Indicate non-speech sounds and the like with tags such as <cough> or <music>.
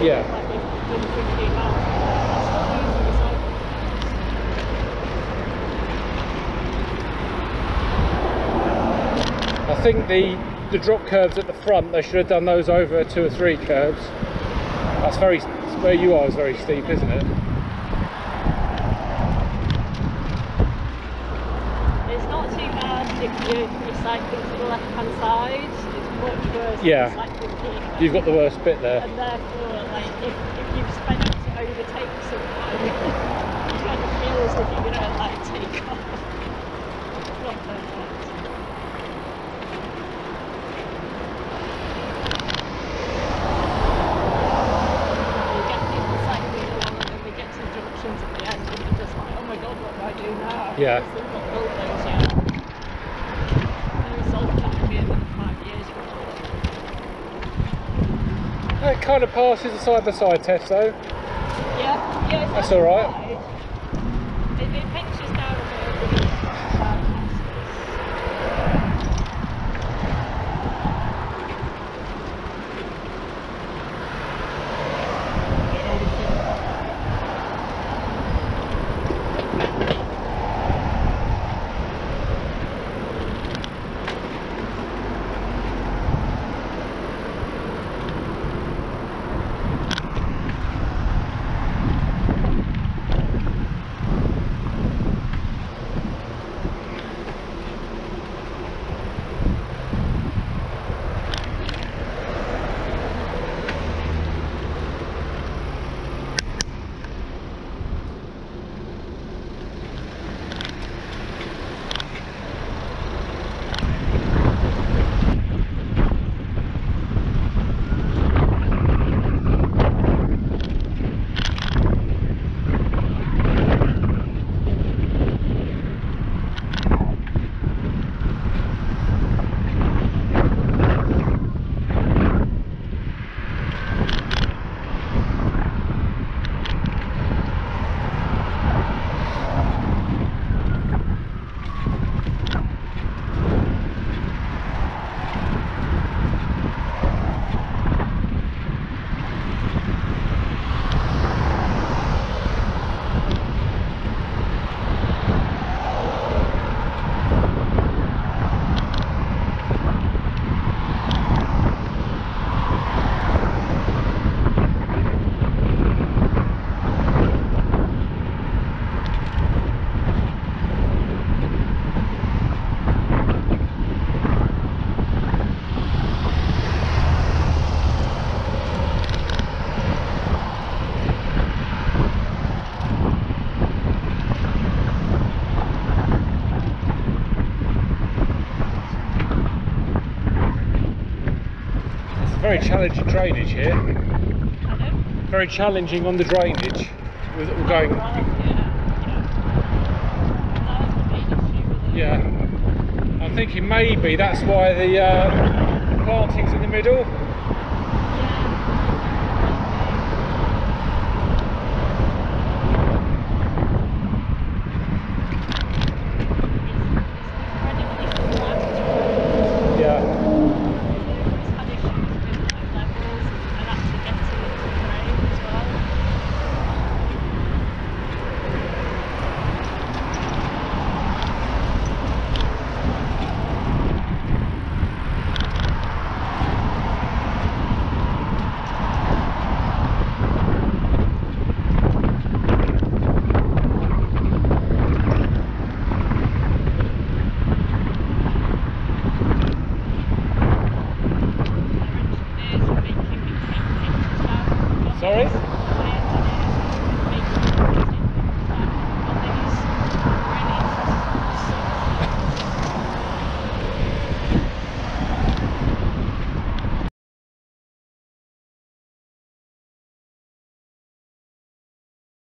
Yeah. Like you've done 15 miles. That's not using the cycle. I think the the drop kerbs at the front they should have done those over two or three kerbs. That's very where you are is very steep, isn't it? It's not too bad if you, you're cycling to the left hand side. It's much worse Yeah. if you're cycling here. You've got the worst bit there. And therefore, like, if, if you've spent out to overtake someone, <laughs> you kind of feel as if you're gonna like take off. Not perfect. Oh you kind of passes the side by side test though. Yeah, yeah, That's all right. Very challenging drainage here. Very challenging on the drainage. We're going, Right, yeah, yeah. That was the main issue with it. yeah. I'm thinking maybe that's why the uh, planting's in the middle. Sorry?